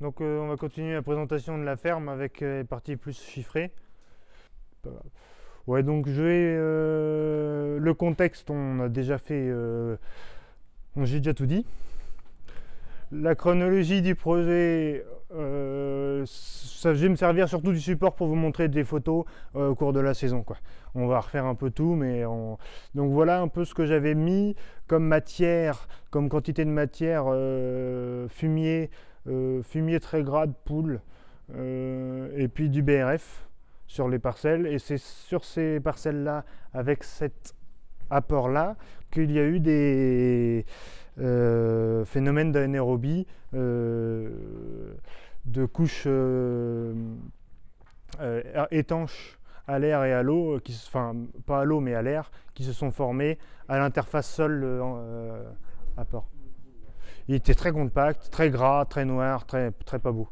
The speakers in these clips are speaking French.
Donc euh, on va continuer la présentation de la ferme avec euh, les parties plus chiffrées. Ouais, donc je vais... euh, le contexte, on a déjà fait... J'ai déjà tout dit. La chronologie du projet, ça, je vais me servir surtout du support pour vous montrer des photos au cours de la saison. Quoi. On va refaire un peu tout, mais on... donc voilà un peu ce que j'avais mis comme matière, comme quantité de matière, fumier, fumier très gras de poule, euh, et puis du BRF sur les parcelles. Et c'est sur ces parcelles-là, avec cet apport-là, qu'il y a eu des euh, phénomènes d'anaérobie, euh, de couches euh, euh, étanches à l'air et à l'eau, enfin pas à l'eau mais à l'air, qui se sont formées à l'interface sol euh, euh, apport. Il était très compact, très gras, très noir, très, très pas beau.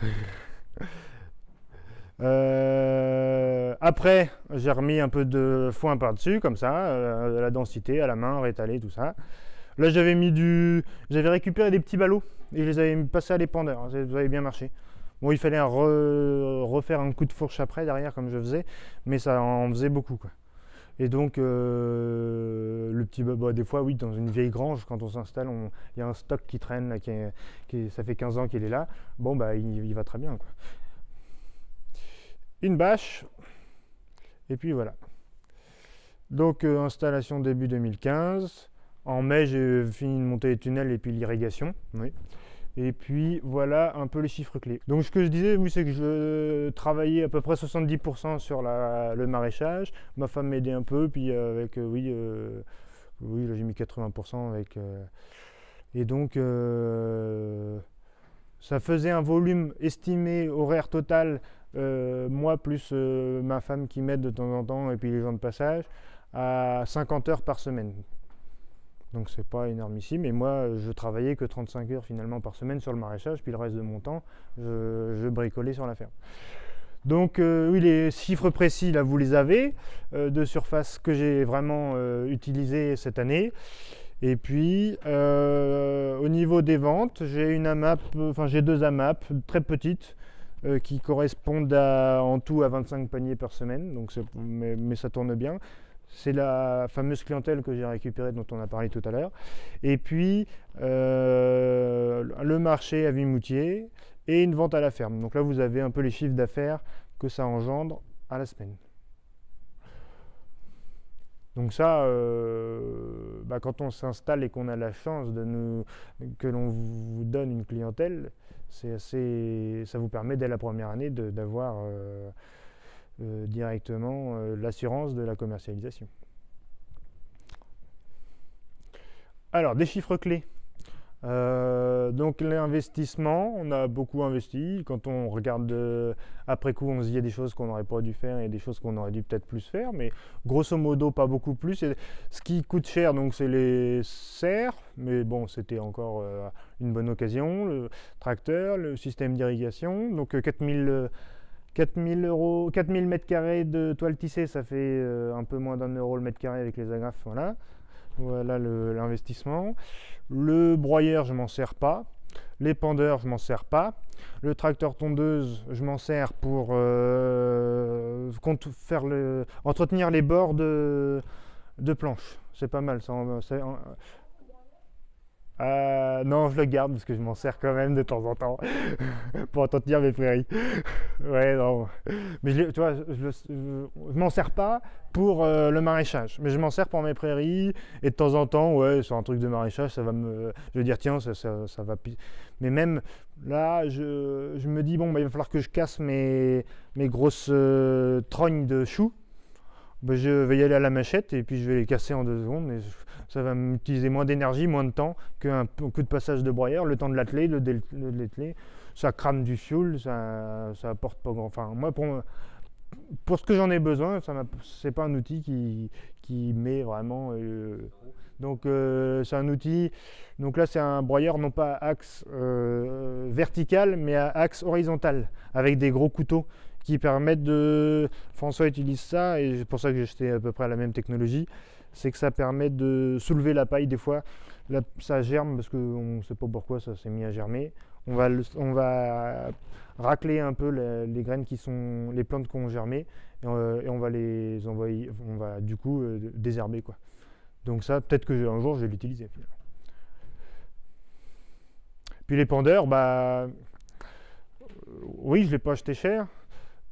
Euh, après, j'ai remis un peu de foin par-dessus, comme ça, euh, la densité à la main, rétalé, tout ça. Là, j'avais mis du. J'avais récupéré des petits ballots et je les avais passés à l'épandeur. Ça avait bien marché. Bon, il fallait refaire un coup de fourche après, derrière, comme je faisais, mais ça en faisait beaucoup. Et donc, euh, le petit. bah, des fois, oui, dans une vieille grange, quand on s'installe, il y a un stock qui traîne, là, qui est- ça fait 15 ans qu'il est là. Bon, bah, il, il va très bien, quoi. Une bâche, et puis voilà. Donc, euh, installation début 2015. En mai, j'ai fini de monter les tunnels et puis l'irrigation. Oui. Et puis voilà un peu les chiffres clés. Donc ce que je disais, c'est que je travaillais à peu près 70% sur le maraîchage. Ma femme m'aidait un peu, puis euh, avec, euh, oui, euh, oui, j'ai mis 80% avec. et donc ça faisait un volume estimé horaire total, moi plus ma femme qui m'aide de temps en temps, et puis les gens de passage, à 50 heures par semaine. Donc c'est pas énormissime. Et moi, je travaillais que 35 heures finalement par semaine sur le maraîchage, puis le reste de mon temps, je, bricolais sur la ferme. Donc euh, oui, les chiffres précis, là, vous les avez, euh, de surface que j'ai vraiment euh, utilisé cette année. Et puis, euh, au niveau des ventes, j'ai une AMAP, enfin j'ai deux AMAP très petites qui correspondent à- en tout à 25 paniers par semaine, donc mais ça tourne bien. C'est la fameuse clientèle que j'ai récupérée dont on a parlé tout à l'heure. Et puis euh, le marché à Vimoutier et une vente à la ferme. Donc là, vous avez un peu les chiffres d'affaires que ça engendre à la semaine. Donc ça, euh, bah, quand on s'installe et qu'on a la chance de nous, que l'on vous donne une clientèle, c'est assez, ça vous permet dès la première année d'avoir euh, directement euh, l'assurance de la commercialisation. Alors, des chiffres clés. Euh, donc l'investissement, on a beaucoup investi. Quand on regarde euh, après coup, on se dit il y a des choses qu'on n'aurait pas dû faire et des choses qu'on aurait dû peut-être plus faire, mais grosso modo pas beaucoup plus. Ce qui coûte cher, donc c'est les serres, mais bon, c'était encore euh, une bonne occasion. Le tracteur, le système d'irrigation, donc euh, 4000 euh, 4000 euros, 4000 mètres carrés de toile tissée, ça fait euh, un peu moins d'un euro le mètre carré avec les agrafes, voilà. Voilà l'investissement. Le broyeur, je m'en sers pas. Les pendeurs, je m'en sers pas. Le tracteur tondeuse, je m'en sers pour euh, faire le, entretenir les bords de, de planches. C'est pas mal. Ça, Euh, non, je le garde parce que je m'en sers quand même de temps en temps pour entretenir mes prairies. ouais, non. Mais tu vois, je, je, m'en sers pas pour euh, le maraîchage, mais je m'en sers pour mes prairies et de temps en temps, ouais, sur un truc de maraîchage, ça va me, je vais dire tiens, ça, ça, va. Mais même là, je, me dis bon, bah, il va falloir que je casse mes, grosses euh, trognes de choux. Bah, je vais y aller à la machette et puis je vais les casser en deux secondes. Ça va m'utiliser moins d'énergie, moins de temps qu'un coup de passage de broyeur, le temps de l'atteler, le, dételer. Ça crame du fioul, ça, ça apporte pas grand. Enfin, moi, pour, pour ce que j'en ai besoin, m'a- c'est pas un outil qui, qui met vraiment. euh, donc, euh, c'est un outil. Donc là, c'est un broyeur non pas à axe euh, vertical, mais à axe horizontal, avec des gros couteaux qui permettent de. François utilise ça, et c'est pour ça que j'ai acheté à peu près la même technologie. C'est que ça permet de soulever la paille des fois. Là, ça germe parce qu'on ne sait pas pourquoi ça s'est mis à germer. On va, on va racler un peu les, graines qui sont les plantes qui ont germé et, on va les envoyer, on va du coup désherber quoi. Donc ça, peut-être que un jour je vais l'utiliser. Puis les pendeurs, bah oui, je l'ai pas acheté cher.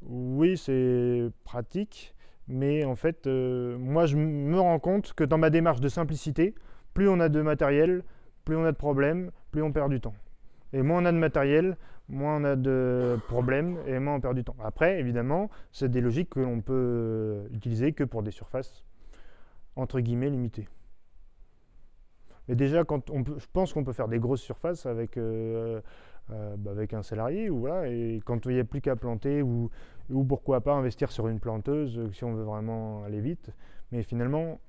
Oui, c'est pratique. Mais en fait, euh, moi, je me rends compte que dans ma démarche de simplicité, plus on a de matériel, plus on a de problèmes, plus on perd du temps. Et moins on a de matériel, moins on a de problèmes et moins on perd du temps. Après, évidemment, c'est des logiques que l'on peut utiliser que pour des surfaces entre guillemets limitées. Mais déjà, quand on je pense qu'on peut faire des grosses surfaces avec euh, euh, bah, avec un salarié, ou voilà, et quand il n'y a plus qu'à planter, ou, ou, pourquoi pas investir sur une planteuse euh, si on veut vraiment aller vite. Mais finalement,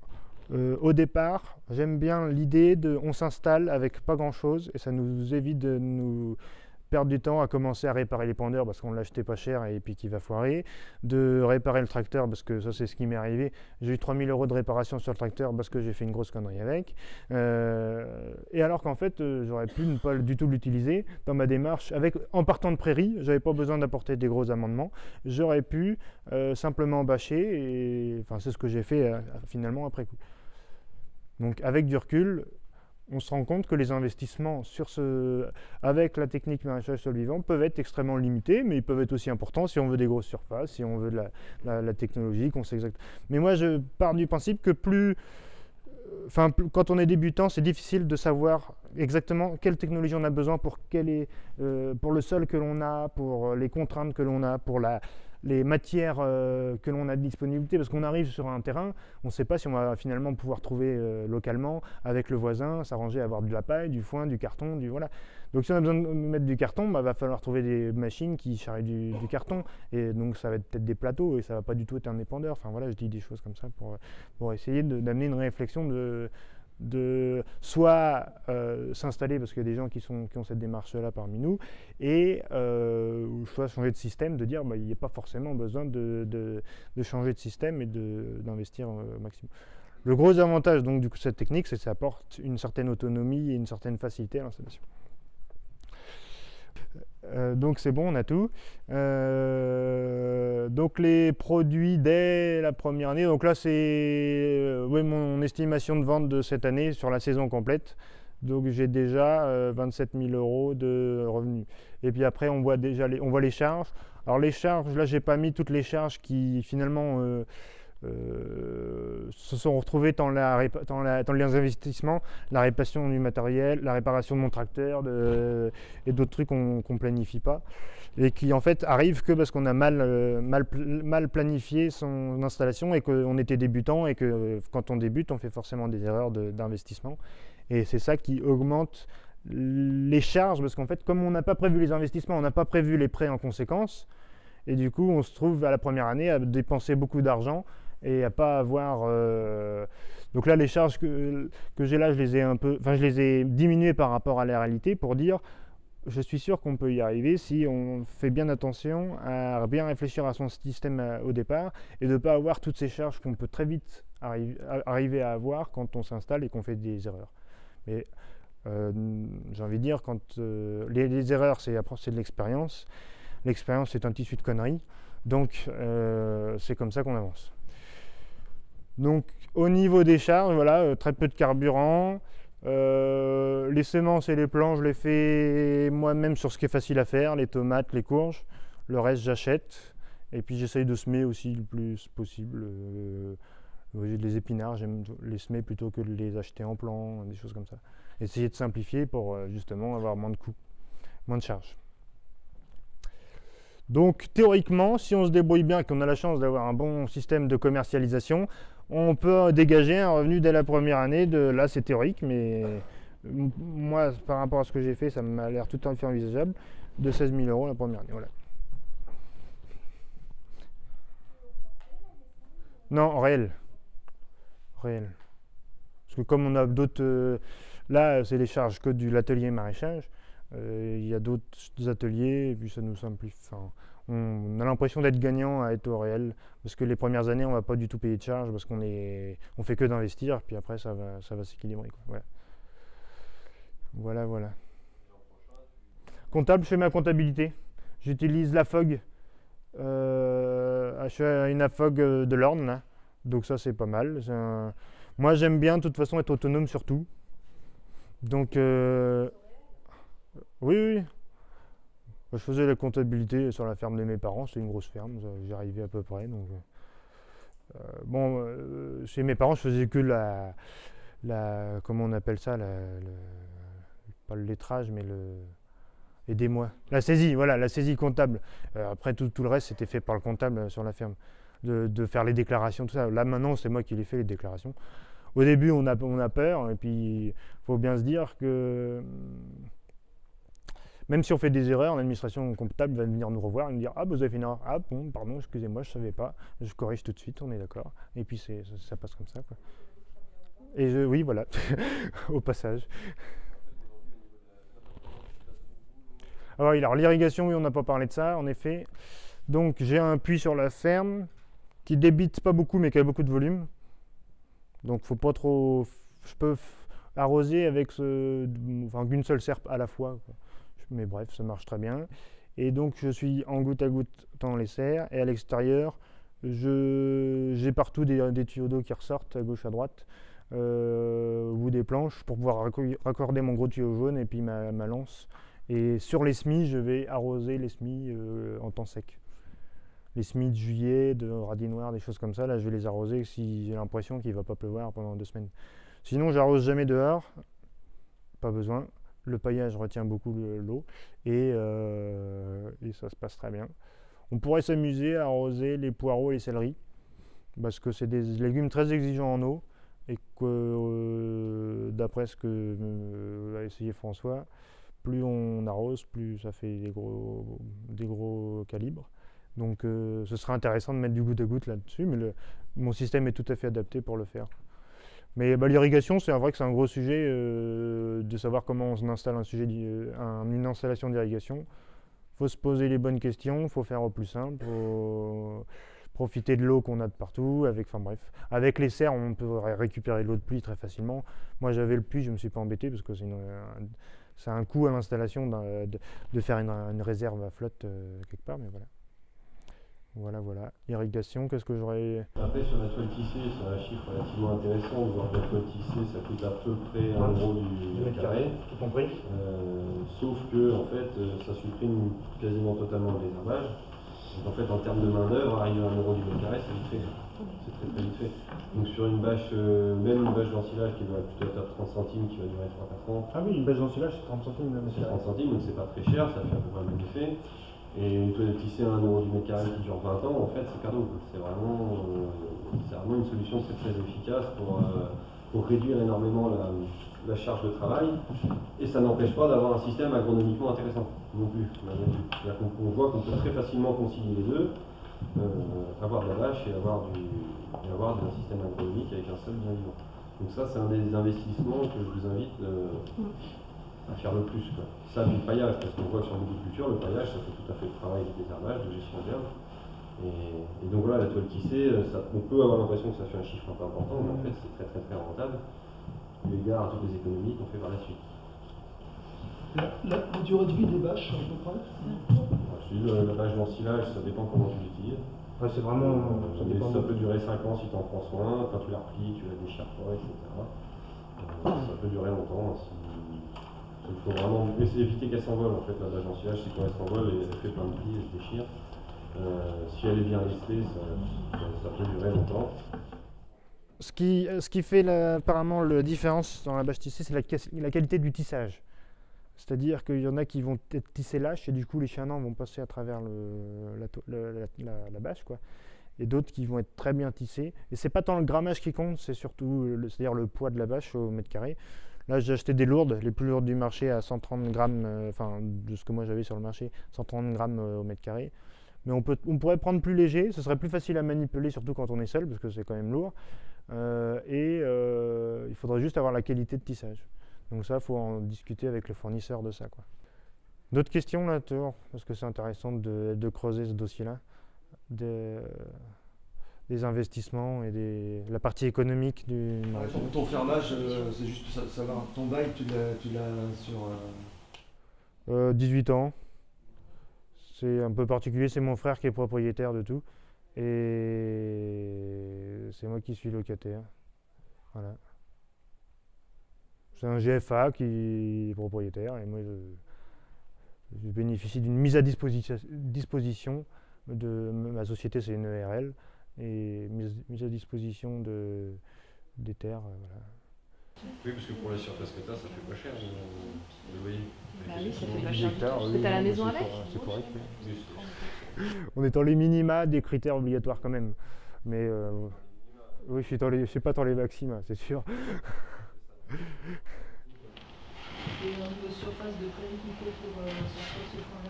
euh, au départ, j'aime bien l'idée de on s'installe avec pas grand chose et ça nous évite de nous perdre du temps à commencer à réparer les pendeurs parce qu'on l'a acheté pas cher et puis qu'il va foirer, de réparer le tracteur parce que ça c'est ce qui m'est arrivé. J'ai eu 3000 euros de réparation sur le tracteur parce que j'ai fait une grosse connerie avec. Euh, et alors qu'en fait euh, j'aurais pu ne pas du tout l'utiliser dans ma démarche. Avec, en partant de prairie, j'avais pas besoin d'apporter des gros amendements. J'aurais pu euh, simplement bâcher et enfin c'est ce que j'ai fait finalement après coup. Donc avec du recul, on se rend compte que les investissements avec la technique maraîchage sol vivant peuvent être extrêmement limités, mais ils peuvent être aussi importants si on veut des grosses surfaces, si on veut de la, technologie, qu'on sait exact. Mais moi, je pars du principe que plus, enfin, quand on est débutant, c'est difficile de savoir exactement quelle technologie on a besoin pour, est, euh, pour le sol que l'on a, pour les contraintes que l'on a, pour la, les matières euh, que l'on a de disponibilité, parce qu'on arrive sur un terrain, on ne sait pas si on va finalement pouvoir trouver euh, localement avec le voisin, s'arranger à avoir de la paille, du foin, du carton, du voilà. Donc si on a besoin de mettre du carton, il bah, va falloir trouver des machines qui charrient du, carton, et donc ça va être peut-être des plateaux, et ça va pas du tout être un épandeur. Enfin voilà, je dis des choses comme ça pour, pour essayer d'amener une réflexion de de soit euh, s'installer parce qu'il y a des gens qui, sont, qui ont cette démarche-là parmi nous, et euh, soit changer de système, de dire bah, il n'y a pas forcément besoin de, changer de système et d'investir euh, au maximum. Le gros avantage donc, de cette technique, c'est que ça apporte une certaine autonomie et une certaine facilité à l'installation. Euh, donc c'est bon, on a tout. Euh, donc les produits dès la première année. Donc là c'est euh, mon estimation de vente de cette année sur la saison complète. Donc j'ai déjà 27 000 euros de revenus. Et puis après on voit déjà les, on voit les charges. Alors les charges, là j'ai pas mis toutes les charges qui finalement euh, se sont retrouvés dans, les investissements, la réparation du matériel, la réparation de mon tracteur et d'autres trucs qu'on ne planifie pas. Et qui en fait arrivent que parce qu'on a mal, euh, planifié son installation et qu'on était débutant et que quand on débute on fait forcément des erreurs d'investissement. Et c'est ça qui augmente les charges parce qu'en fait comme on n'a pas prévu les investissements, on n'a pas prévu les prêts en conséquence et du coup on se trouve à la première année à dépenser beaucoup d'argent et à pas avoir. Euh, donc là, les charges que, que j'ai là, je les ai un peu, enfin, je les ai diminuées par rapport à la réalité pour dire, je suis sûr qu'on peut y arriver si on fait bien attention à bien réfléchir à son système euh, au départ et de ne pas avoir toutes ces charges qu'on peut très vite arriver à avoir quand on s'installe et qu'on fait des erreurs. Mais euh, j'ai envie de dire, quand les, les, erreurs, c'est de l'expérience. L'expérience, c'est un tissu de conneries. Donc, c'est comme ça qu'on avance. Donc au niveau des charges, voilà, euh, très peu de carburant. Euh, les semences et les plants, je les fais moi-même sur ce qui est facile à faire, les tomates, les courges. Le reste, j'achète. Et puis j'essaye de semer aussi le plus possible. Euh, les épinards, j'aime les semer plutôt que de les acheter en plan, des choses comme ça. Essayer de simplifier pour justement avoir moins de coûts, moins de charges. Donc théoriquement, si on se débrouille bien et qu'on a la chance d'avoir un bon système de commercialisation, on peut dégager un revenu dès la première année. De, là, c'est théorique, mais moi, par rapport à ce que j'ai fait, ça m'a l'air tout à fait envisageable. De 16 000 euros la première année. Voilà. Non, réel. Réel. Parce que comme on a d'autres... Euh, là, c'est les charges que de l'atelier maraîchage. Euh, il y a d'autres ateliers, et puis ça nous simplifie on a l'impression d'être gagnant à être au réel parce que les premières années on va pas du tout payer de charges parce qu'on est on fait que d'investir puis après ça va s'équilibrer voilà voilà Comptable, je fais ma comptabilité. J'utilise la FOG. Euh, je fais une AFOG euh, de l'Orne, là. donc ça c'est pas mal. Moi j'aime bien de toute façon être autonome sur tout. Donc euh, oui, oui. Je faisais la comptabilité sur la ferme de mes parents, c'est une grosse ferme, j'y arrivais à peu près. Donc, euh, euh, bon, euh, chez mes parents, je faisais que la, la comment on appelle ça, pas le lettrage, mais le, aidez-moi, la saisie, voilà, la saisie comptable. Après, tout, le reste, c'était fait par le comptable sur la ferme, de, faire les déclarations, tout ça. Là, maintenant, c'est moi qui les fais, les déclarations. Au début, on a, on a peur, et puis il faut bien se dire que même si on fait des erreurs, l'administration comptable va venir nous revoir et nous dire Ah, bah, vous avez fait une erreur. Ah, bon, pardon, excusez-moi, je ne savais pas. Je corrige tout de suite, on est d'accord. Et puis ça, ça passe comme ça. Quoi. Et je, oui, voilà, au passage. Alors, alors l'irrigation, oui, on n'a pas parlé de ça, en effet. Donc, j'ai un puits sur la ferme qui débite pas beaucoup, mais qui a beaucoup de volume. Donc, faut pas trop. Je peux arroser avec ce, enfin, qu'une seule serpe à la fois. Mais bref, ça marche très bien. Et donc, je suis en goutte à goutte dans les serres. Et à l'extérieur, j'ai partout des, tuyaux d'eau qui ressortent à gauche, à droite, euh, ou des planches pour pouvoir racco- raccorder mon gros tuyau jaune et puis ma, ma lance. Et sur les semis, je vais arroser les semis euh, en temps sec. Les semis de juillet, de radis noir, des choses comme ça, là je vais les arroser si j'ai l'impression qu'il ne va pas pleuvoir pendant deux semaines. Sinon, j'arrose jamais dehors, pas besoin. Le paillage retient beaucoup le- l'eau et, euh, et ça se passe très bien. On pourrait s'amuser à arroser les poireaux et les céleris parce que c'est des légumes très exigeants en eau et que euh, d'après ce que euh, a essayé François, plus on arrose, plus ça fait des gros, des gros calibres. Donc ce serait intéressant de mettre du goutte à goutte là-dessus, mais mon système est tout à fait adapté pour le faire. Mais bah, l'irrigation, c'est vrai que c'est un gros sujet euh, de savoir comment on installe un sujet, une installation d'irrigation. Il faut se poser les bonnes questions, il faut faire au plus simple, faut profiter de l'eau qu'on a de partout. Avec, enfin bref, avec les serres, on peut ré- récupérer de l'eau de pluie très facilement. Moi, j'avais le puits, je ne me suis pas embêté parce que c'est un, coût à l'installation de, de faire une, une réserve à flotte euh, quelque part, mais voilà. Voilà, voilà. Irrigation, qu'est-ce que j'aurais. Après, sur la toile tissée, c'est un chiffre relativement intéressant voir que la toile tissée, ça coûte à peu près un euro du mètre carré. Tout compris Euh, sauf que, en fait, euh, ça supprime quasiment totalement le désherbage. Donc, en fait, en termes de main-d'œuvre, arriver à un euro du mètre carré, c'est vite fait. C'est très très vite fait. Donc, sur une bâche, euh, même une bâche d'ensilage qui doit plutôt être à 30 centimes, qui va durer 3-4 ans, Ah oui, une bâche d'ensilage, c'est 30 centimes, c'est 30 centimes, donc c'est pas très cher, ça fait à peu près le même effet. Et une toilette tissée à 1 euro du mètre carré qui dure 20 ans, en fait, c'est cadeau. C'est vraiment, euh, vraiment une solution très efficace pour, euh, pour réduire énormément la, charge de travail. Et ça n'empêche pas d'avoir un système agronomiquement intéressant non plus. on voit qu'on peut très facilement concilier les deux, euh, avoir de la vache et avoir, du, et avoir un système agronomique avec un seul bien vivant. Donc ça, c'est un des investissements que je vous invite à faire le plus. Quoi. Ça, du paillage, parce qu'on voit que sur beaucoup de cultures, le paillage, ça fait tout à fait le travail du désherbage, de gestion d'herbe. Et, et donc voilà, la toile tissée, euh, ça, on peut avoir l'impression que ça fait un chiffre un peu important, mais en fait, c'est très très très rentable, eu égard à toutes les économies qu'on fait par la suite. La, la, la durée de vie des bâches, à peu près le- la bâche d'ensilage, ça dépend comment tu l'utilises. Ouais, c'est vraiment. Euh, ça dépend peut durer 5 ans si tu en prends soin, quand tu la replies, tu la déchires pas, etc. Euh, ça peut durer longtemps. Si... Il faut vraiment essayer d'éviter qu'elle s'envole en fait la bâche d'ensilage, c'est quand elle s'envole et elle fait plein de plis, elle se déchire. Euh, si elle est bien listée, ça, peut durer longtemps. Ce qui, ce qui fait apparemment la différence dans la bâche tissée, c'est la, qualité du tissage. C'est-à-dire qu'il y en a qui vont être tissés lâches et du coup les chaînons vont passer à travers la, bâche. Quoi. Et d'autres qui vont être très bien tissés. Et c'est pas tant le grammage qui compte, c'est surtout c'est-à-dire le poids de la bâche au mètre carré. Là j'ai acheté des lourdes, les plus lourdes du marché à 130 grammes, euh, enfin de ce que moi j'avais sur le marché, 130 grammes euh, au mètre carré. Mais on, peut, on pourrait prendre plus léger, ce serait plus facile à manipuler, surtout quand on est seul, parce que c'est quand même lourd. Euh, et il faudrait juste avoir la qualité de tissage. Donc ça, il faut en discuter avec le fournisseur de ça. D'autres questions là, toujours Parce que c'est intéressant de, creuser ce dossier-là. Des investissements et des, la partie économique du. Ton, ton fermage, euh, c'est juste ça, savoir ton bail, tu l'as, tu l'as sur. euh, Euh, 18 ans. C'est un peu particulier, c'est mon frère qui est propriétaire de tout. Et c'est moi qui suis locataire. Voilà. C'est un GFA qui est propriétaire et moi je, je bénéficie d'une mise à disposition, disposition de ma société, c'est une ERL, et mise, mise à disposition de, des terres. euh, voilà. Oui, parce que pour la surface que tu as, ça fait pas cher le, le loyer. Bah oui, ça fait pas cher. Hectares, oui, t'as la maison avec C'est correct. oui. On est dans les minima des critères obligatoires quand même. Mais euh, oui, je suis, dans les, je suis pas dans les maxima, c'est sûr. Et de surface de pour euh, sortir ce point-là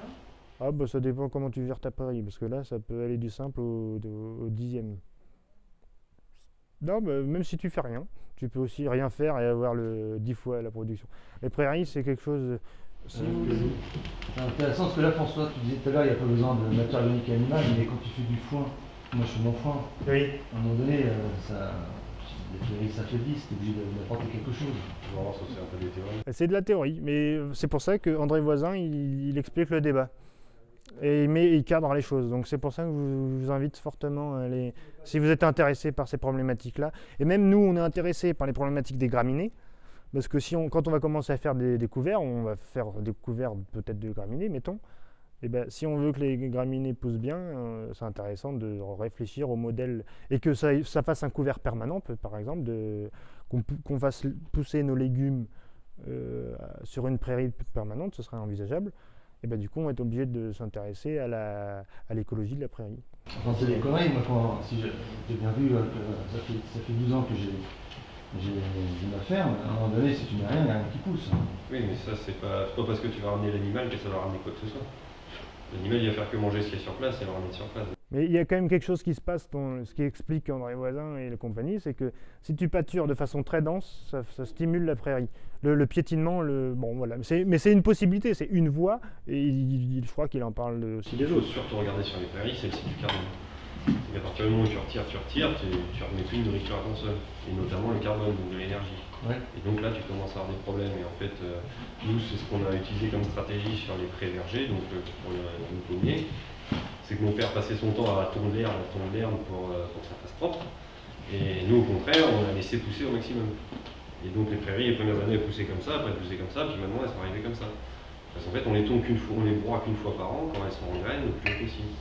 Ah bah ça dépend comment tu gères ta prairie, parce que là ça peut aller du simple au, au- au dixième. Non, bah, même si tu fais rien, tu peux aussi rien faire et avoir le 10 fois la production. Les prairies, c'est quelque chose. C'est intéressant parce que là, François, tu disais tout à l'heure, il n'y a pas besoin de matière organique animale, mais quand tu fais du foin, moi je fais mon foin, Oui. à un moment donné, euh, ça, les prairies s'affaiblissent, t'es obligé de- d'apporter quelque chose. C'est théories. De la théorie, mais c'est pour ça que André Voisin, il, il explique le débat. Et il, cadre les choses. Donc c'est pour ça que je vous, invite fortement à aller, si vous êtes intéressé par ces problématiques-là, et même nous, on est intéressé par les problématiques des graminées, parce que si on, quand on va commencer à faire des, couverts, on va faire des couverts peut-être de graminées, mettons. Et ben, si on veut que les graminées poussent bien, euh, c'est intéressant de réfléchir au modèle et que ça, ça fasse un couvert permanent, par exemple, qu'on qu'on fasse pousser nos légumes euh, sur une prairie permanente, ce serait envisageable. Et ben, du coup, on est obligé de s'intéresser à la- à l'écologie de la prairie. Quand c'est des conneries, moi, quand, si j'ai bien vu, euh, que ça fait, ça fait 12 ans que j'ai j'ai ma ferme, à un moment donné, si tu mets rien, il n'y a rien qui pousse. hein. Oui, mais ça, c'est pas, pas parce que tu vas ramener l'animal que ça va ramener quoi que ce soit. L'animal, il va faire que manger ce qui est sur place et va ramener sur place. Mais il y a quand même quelque chose qui se passe, ce qui explique André Voisin et la compagnie, c'est que si tu pâtures de façon très dense, ça, ça stimule la prairie. Le, le piétinement, le, bon voilà, mais c'est une possibilité, c'est une voie, et il- il- je crois qu'il en parle aussi Il des faut autres. surtout regarder sur les prairies, c'est le cycle du carbone. Et à partir du moment où tu retires, tu retires, tu, tu remets plus de nourriture à ton sol, et notamment le carbone, donc de l'énergie. Ouais. Et donc là, tu commences à avoir des problèmes. Et en fait, euh, nous, c'est ce qu'on a utilisé comme stratégie sur les prés vergers, donc euh, pour le, le pommier. C'est que mon père passait son temps à tondre l'herbe, à tondre l'herbe pour, euh, pour que ça fasse propre. Et nous, au contraire, on a laissé pousser au maximum. Et donc les prairies, les premières années, elles poussaient comme ça, après elles poussaient comme ça, puis maintenant elles sont arrivées comme ça. Parce qu'en fait, on les tombe qu'une fois, on les broie qu'une fois par an quand elles sont en graines, le plus possible.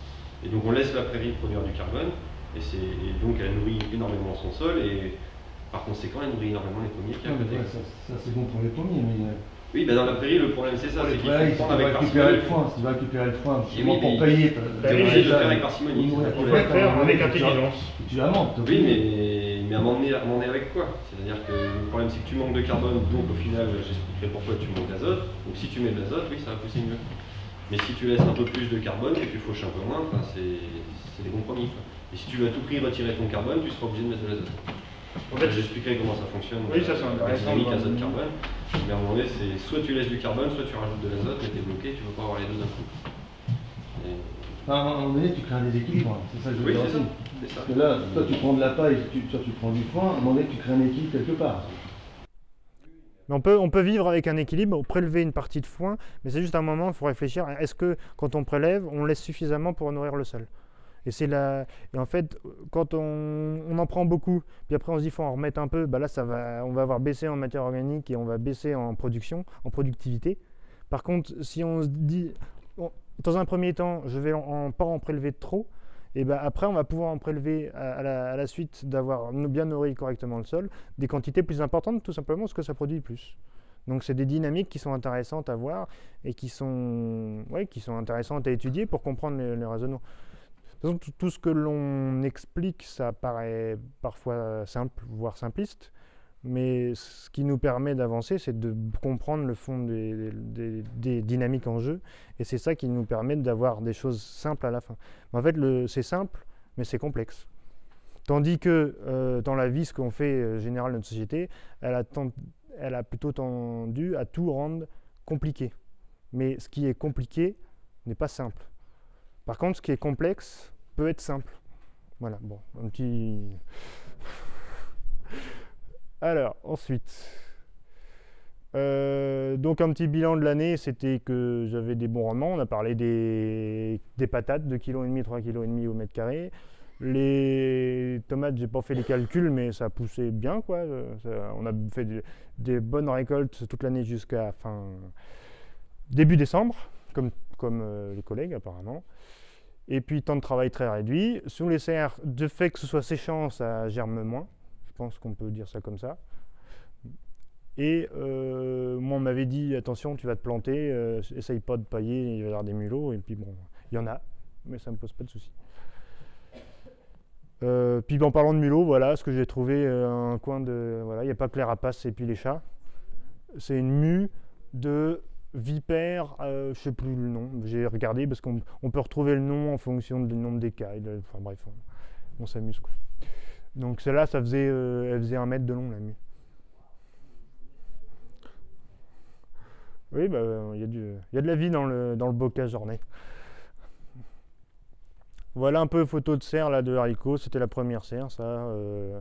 Et donc on laisse la prairie produire du carbone, et, donc elle nourrit énormément son sol, et par conséquent, elle nourrit énormément les pommiers qui ouais, ça, c'est bon pour les pommiers, mais Oui, bah dans la prairie, le problème c'est ça, c'est qu'il faut tu prendre avec récupérer le parcimonie. foin, si tu vas récupérer le foin, Et justement oui, pour payer. Bah oui, obligé de le faire avec parcimonie, c'est Ouais, le tu faire avec intelligence. Tu la montes. Oui, mais, mais moment donné avec quoi? C'est-à-dire que le problème c'est que tu manques de carbone, donc au final, j'expliquerai pourquoi tu manques d'azote. Donc si tu mets de l'azote, oui, ça va pousser mieux. Mais si tu laisses un peu plus de carbone, que tu fauches un peu moins, c'est c'est des compromis. quoi. Et si tu veux à tout prix retirer ton carbone, tu seras obligé de mettre de l'azote. En fait, j'expliquerai comment ça fonctionne. Oui, ça, c'est la intéressant dynamique de azote-carbone. Mais à un moment donné, c'est soit tu laisses du carbone, soit tu rajoutes de l'azote, mais t'es bloqué, tu peux pas avoir les deux d'un coup. Et- Enfin, à un moment donné, tu crées un déséquilibre. hein. C'est ça que je veux Oui, dire c'est ça. Parce que là, toi, tu prends de la paille, tu, toi, tu prends du foin, à un moment donné, tu crées un équilibre quelque part. Mais on peut, on peut vivre avec un équilibre, prélever une partie de foin, mais c'est juste un moment, il faut réfléchir, à est-ce que quand on prélève, on laisse suffisamment pour nourrir le sol? Et, c'est la... et en fait, quand on, en prend beaucoup, puis après on se dit faut en remettre un peu, bah là ça va, on va avoir baissé en matière organique et on va baisser en production, en productivité. Par contre, si on se dit, dans un premier temps, je vais pas en prélever trop, et ben après on va pouvoir en prélever à, la, suite d'avoir bien nourri correctement le sol, des quantités plus importantes, tout simplement parce que ça produit plus. Donc c'est des dynamiques qui sont intéressantes à voir et qui sont, ouais, qui sont intéressantes à étudier pour comprendre les, les raisonnements. Toute façon, tout, ce que l'on explique, ça paraît parfois simple, voire simpliste, mais ce qui nous permet d'avancer, c'est de comprendre le fond des, dynamiques en jeu, et c'est ça qui nous permet d'avoir des choses simples à la fin. En fait, c'est simple, mais c'est complexe. Tandis que euh, dans la vie, ce qu'on fait euh, général de notre société, elle a plutôt tendu à tout rendre compliqué. Mais ce qui est compliqué n'est pas simple. Par contre, ce qui est complexe peut être simple. Voilà, bon, un petit. Alors, ensuite. Euh, donc un petit bilan de l'année, c'était que j'avais des bons rendements. On a parlé des, des patates, 2,5 kg, 3 kg au mètre carré. Les tomates, j'ai pas fait les calculs, mais ça poussait bien. On a fait des, des bonnes récoltes toute l'année jusqu'à fin début décembre, comme, comme euh, les collègues apparemment. Et puis temps de travail très réduit. Sur les serres, de fait que ce soit séchant, ça germe moins. Je pense qu'on peut dire ça comme ça. Et euh, moi, on m'avait dit attention, tu vas te planter, euh, essaye pas de pailler, il va y avoir des mulots. Et puis bon, il y en a, mais ça me pose pas de soucis. Puis en parlant de mulots, voilà ce que j'ai trouvé un coin de. Voilà, il n'y a pas que les rapaces et puis les chats. C'est une mue de vipère, euh, je sais plus le nom. J'ai regardé parce qu'on on peut retrouver le nom en fonction du nombre d'écailles. Enfin bref, on, s'amuse quoi. Donc celle-là, ça faisait, euh, elle faisait un mètre de long la mue. Oui, bah, il y, a du- il y a de la vie dans le, dans le bocage orné. Voilà un peu photo de serre là, de haricots. C'était la première serre, ça. euh,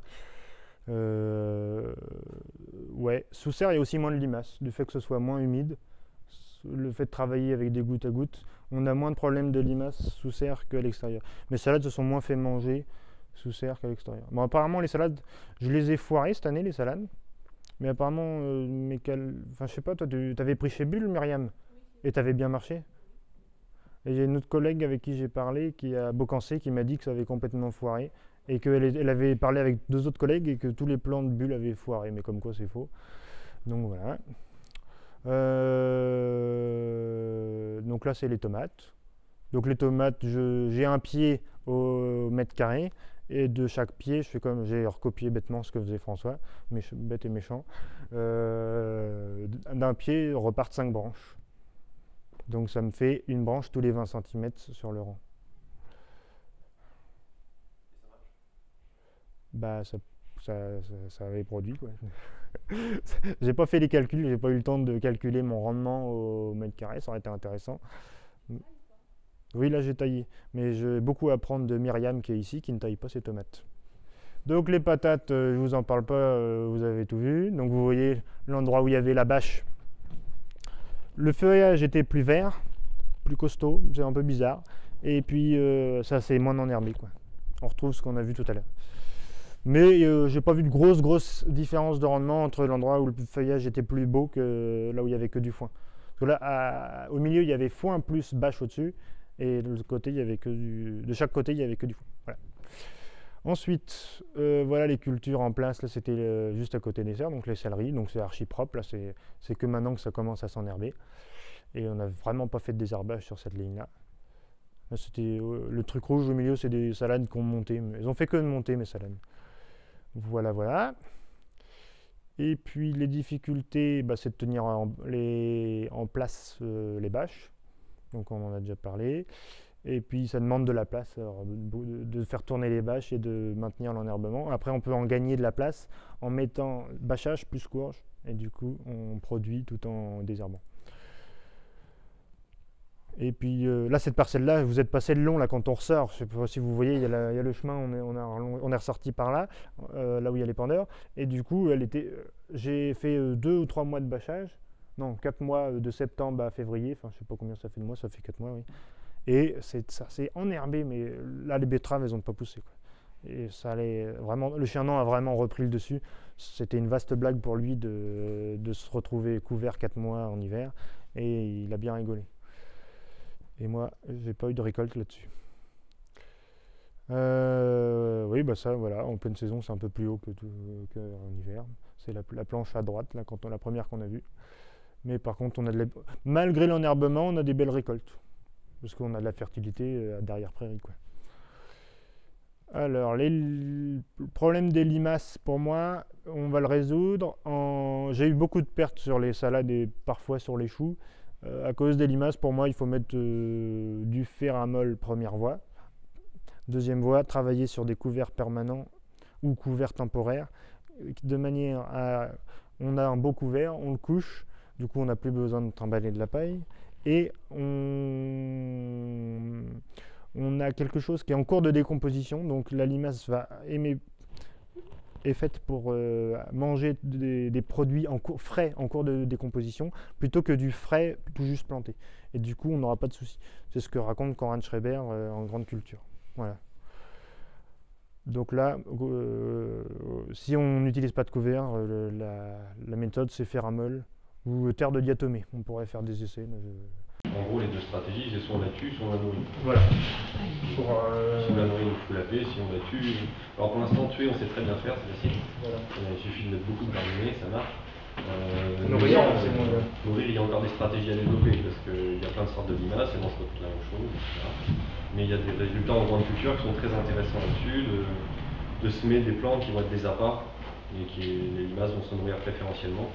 euh, ouais, sous serre, il y a aussi moins de limaces. Du fait que ce soit moins humide, le fait de travailler avec des gouttes à gouttes, on a moins de problèmes de limaces sous serre qu'à l'extérieur. Mes salades se sont moins fait manger sous serre qu'à l'extérieur. Bon, apparemment, les salades, je les ai foirées cette année, les salades. Mais apparemment, euh, mes cal- enfin, je sais pas, toi, tu avais pris chez Bulle, Myriam, et t'avais bien marché? Et j'ai une autre collègue avec qui j'ai parlé, qui a Bocancé, qui m'a dit que ça avait complètement foiré, et qu'elle elle avait parlé avec deux autres collègues et que tous les plans de Bulle avaient foiré, mais comme quoi c'est faux. Donc voilà. Euh, donc là, c'est les tomates. Donc les tomates, j'ai un pied au mètre carré. Et de chaque pied, je fais comme j'ai recopié bêtement ce que faisait François, bête et méchant. Euh, D'un pied repartent 5 branches. Donc ça me fait une branche tous les 20 cm sur le rang. Bah ça, ça, ça, ça avait produit quoi. j'ai pas fait les calculs, j'ai pas eu le temps de calculer mon rendement au mètre carré, ça aurait été intéressant. Oui, là j'ai taillé, mais j'ai beaucoup à apprendre de Myriam qui est ici, qui ne taille pas ses tomates. Donc les patates, euh, je vous en parle pas, euh, vous avez tout vu. Donc vous voyez l'endroit où il y avait la bâche. Le feuillage était plus vert, plus costaud, c'est un peu bizarre. Et puis euh, ça c'est moins enherbé quoi. On retrouve ce qu'on a vu tout à l'heure. Mais euh, j'ai pas vu de grosse grosse différence de rendement entre l'endroit où le feuillage était plus beau que là où il y avait que du foin. Là, au milieu, il y avait foin plus bâche au-dessus, et de chaque côté, il y avait que du foin. Voilà. Ensuite, euh, voilà les cultures en place. Là, c'était euh, juste à côté des serres, donc les céleris. Donc c'est archi propre. Là, c'est que maintenant que ça commence à s'enherber. Et on n'a vraiment pas fait de désherbage sur cette ligne-là. Là, c'était euh, le truc rouge au milieu, c'est des salades qu'on monté. Elles ont fait que de monter mes salades. Voilà, voilà. Et puis les difficultés, bah, c'est de tenir en, place euh, les bâches. Donc on en a déjà parlé. Et puis ça demande de la place, de faire tourner les bâches et de maintenir l'enherbement. Après on peut en gagner de la place en mettant bâchage plus courge. Et du coup on produit tout en désherbant. Et puis euh, là, cette parcelle-là, vous êtes passé le long là quand on ressort. Je sais pas si vous voyez, il y a, le chemin, on est, ressorti par là, euh, là où il y a les pendeurs. Et du coup, elle était, euh, j'ai fait deux ou trois mois de bâchage. Non, quatre mois de septembre à février. Enfin, je sais pas combien ça fait de mois, ça fait quatre mois, oui. Et c'est ça, c'est enherbé, mais là, les betteraves, elles ont pas poussé. Quoi. Et ça allait vraiment. Le chien a vraiment repris le dessus. C'était une vaste blague pour lui de se retrouver couvert quatre mois en hiver, et il a bien rigolé. Et moi, j'ai pas eu de récolte là-dessus. Euh, oui, bah ça, voilà, en pleine saison, c'est un peu plus haut que tout, qu'en hiver. C'est la, la planche à droite, là, quand on, la première qu'on a vue. Mais par contre, on a de malgré l'enherbement, on a des belles récoltes. Parce qu'on a de la fertilité euh, derrière prairie. Alors, le problème des limaces, pour moi, on va le résoudre. J'ai eu beaucoup de pertes sur les salades et parfois sur les choux. Euh, à cause des limaces, pour moi, il faut mettre euh, du ferramol première voie. Deuxième voie, travailler sur des couverts permanents ou couverts temporaires, de manière à... On a un beau couvert, on le couche, du coup on n'a plus besoin de trimballer de la paille, et on... on a quelque chose qui est en cours de décomposition, donc la limace va aimer est faite pour euh, manger des, produits en cours- frais en cours de décomposition plutôt que du frais tout juste planté. Et du coup, on n'aura pas de soucis. C'est ce que raconte Conrad Schreiber euh, en grande culture. Voilà. Donc là, euh, si on n'utilise pas de couvert, la, méthode c'est Ferramol ou terre de diatomée. On pourrait faire des essais. En gros, les deux stratégies, c'est soit on la tue, soit on la nourrit. Voilà. Pour, euh, Si on la nourrit, il faut la paix. Si on la tue. Alors pour l'instant, tuer, on sait très bien faire, c'est facile. voilà. Euh, Il suffit de mettre beaucoup de barbelés, ça marche. Euh, Nourrir, nourrir, c'est euh, moins bien. Nourrir, il y a encore des stratégies à développer parce qu'il y a plein de sortes de limaces et on se retrouve la même chose, etc. Mais il y a des résultats en grande culture qui sont très intéressants là-dessus, de, de semer des plantes qui vont être des appâts et qui les limaces vont se nourrir préférentiellement.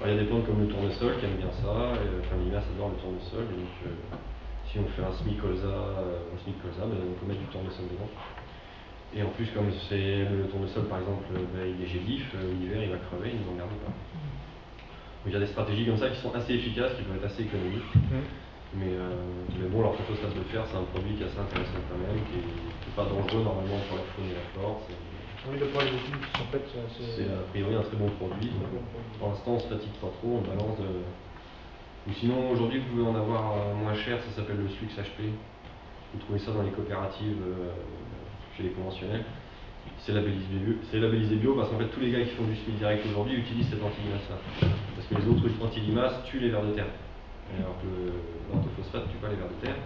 Alors, il y a des plantes comme le tournesol qui aiment bien ça, et, euh, enfin les limaces adorent le tournesol, et donc euh, si on fait un SMIC colza, euh, un SMIC colza, ben, on peut mettre du tournesol dedans. Et en plus, comme c'est le tournesol par exemple, ben, il est gélif, l'hiver il va crever, il ne emmerde pas. Donc il y a des stratégies comme ça qui sont assez efficaces, qui peuvent être assez économiques. Mais, euh, mais bon, l'orthophosphate de fer, c'est un produit qui est assez intéressant quand même, qui n'est pas dangereux normalement pour la faune et la flore. C'est- Oui, le poil en fait, C'est a priori un très bon produit. donc, pour l'instant, on se fatigue pas trop, on balance de. Ou sinon, aujourd'hui, vous pouvez en avoir moins cher, ça s'appelle le Slux HP. Vous trouvez ça dans les coopératives, euh, chez les conventionnels. C'est labellisé bio, c'est labellisé bio parce qu'en fait, tous les gars qui font du SMIC direct aujourd'hui utilisent cet anti-limace-là. Parce que les autres anti-limaces tuent les vers de terre. Alors que l'orthophosphate ne tue pas les vers de terre.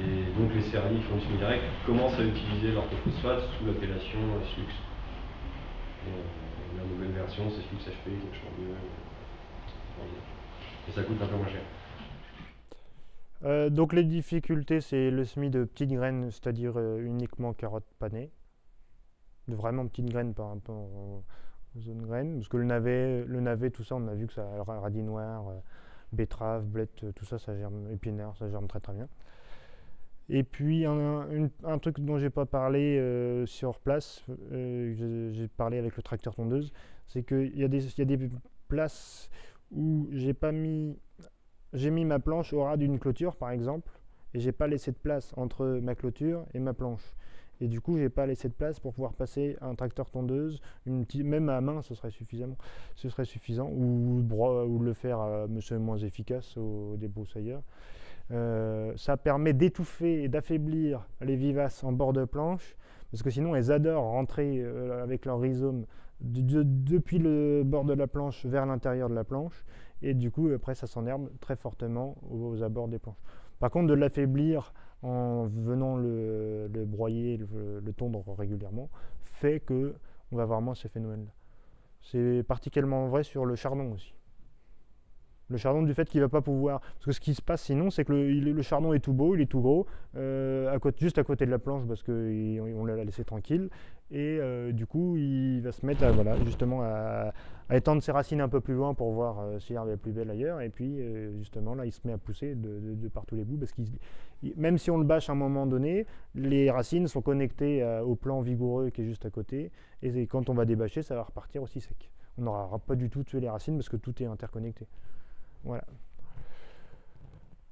Et donc les céréaliers qui font du SMIC direct commencent à utiliser l'orthophosphate sous l'appellation Slux. Et, euh, la nouvelle version, c'est Flux HP, qui est vachement mieux. Et ça coûte un peu moins cher. Euh, donc les difficultés, c'est le semis de petites graines, c'est-à-dire euh, uniquement carottes panées. De vraiment petites graines par rapport aux, aux autres graines. Parce que le navet, le navet, tout ça, on a vu que ça, ra- radis noir, euh, betterave, blette, tout ça, ça germe, épinards, ça germe très très bien. Et puis un, truc dont j'ai pas parlé euh, sur place, euh, j'ai- parlé avec le tracteur tondeuse, c'est qu'il y, a des- places où j'ai pas mis j'ai mis ma planche au ras d'une clôture par exemple et j'ai pas laissé de place entre ma clôture et ma planche. Et du coup j'ai pas laissé de place pour pouvoir passer un tracteur tondeuse une petite, même à main ce serait suffisamment ce serait suffisant ou, le faire euh, c'est moins efficace au débroussailleur Euh, ça permet d'étouffer et d'affaiblir les vivaces en bord de planche parce que sinon elles adorent rentrer euh, avec leur rhizome de- de- depuis le bord de la planche vers l'intérieur de la planche et du coup après ça s'enherbe très fortement aux, abords des planches. Par contre de l'affaiblir en venant le, broyer, le, le tondre régulièrement, fait que on va avoir moins ces phénomènes-là. C'est particulièrement vrai sur le chardon aussi. Le chardon du fait qu'il va pas pouvoir, parce que ce qui se passe sinon, c'est que le, le chardon est tout beau, il est tout gros, euh, à juste à côté de la planche parce qu'on l'a laissé tranquille, et euh, du coup il va se mettre à, voilà, justement à, étendre ses racines un peu plus loin pour voir euh, si l'herbe est plus belle ailleurs. Et puis, euh, justement, là, il se met à pousser de, de, par tous les bouts. Parce qu'il, il- même si on le bâche à un moment donné, les racines sont connectées au plan vigoureux qui est juste à côté. Et c'est- quand on va débâcher, ça va repartir aussi sec. On n'aura pas du tout tué les racines parce que tout est interconnecté. Voilà.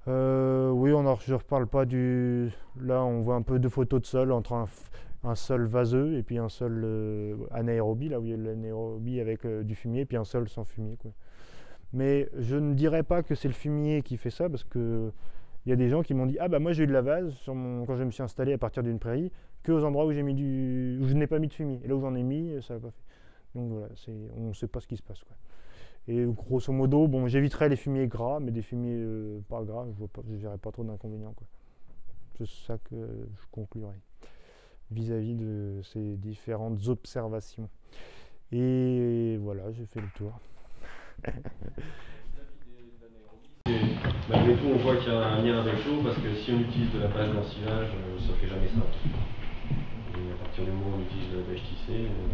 Euh, oui, on en, je ne reparle pas du. Là, on voit un peu de photos de sol entre un, sol vaseux et puis un sol euh, anaérobie, là où il y a l'anaérobie avec euh, du fumier, puis un sol sans fumier. Mais je ne dirais pas que c'est le fumier qui fait ça, parce que il y a des gens qui m'ont dit Ah, bah moi j'ai eu de la vase quand je me suis installé à partir d'une prairie, que aux endroits où, j'ai mis du, où je n'ai pas mis de fumier. Et là où j'en ai mis, ça n'a pas fait. Donc voilà, on ne sait pas ce qui se passe. Et grosso modo, bon, j'éviterais les fumiers gras, mais des fumiers euh, pas gras, je ne verrais pas trop d'inconvénients. quoi. C'est ça que je conclurai vis-à-vis de ces différentes observations. Et voilà, j'ai fait le tour. Malgré tout, on voit qu'il y a un lien avec l'eau parce que si on utilise de la bâche d'ensilage, euh, ça fait jamais ça. Et à partir du moment où on utilise de la bâche tissée, euh,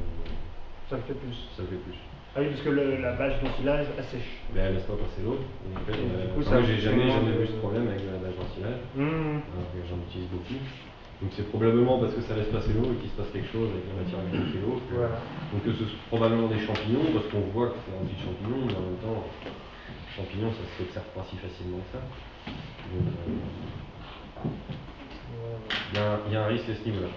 Ça fait plus. ça le fait plus. Ah oui, parce que la bâche d'ensilage assèche. Mais elle laisse pas passer l'eau. Et en fait, Et on a- du coup, enfin, ça moi, j'ai jamais, jamais vu ce problème avec la bâche d'ensilage. Mmh. alors que j'en utilise beaucoup. Donc c'est probablement parce que ça laisse passer l'eau et qu'il se passe quelque chose avec la matière organique et l'eau. Voilà. Donc que ce soit probablement des champignons, parce qu'on voit que c'est rempli de champignons, mais en même temps, champignons ça se s'observe pas si facilement que ça. Donc euh, il y, a un- il y a un risque à ce niveau-là.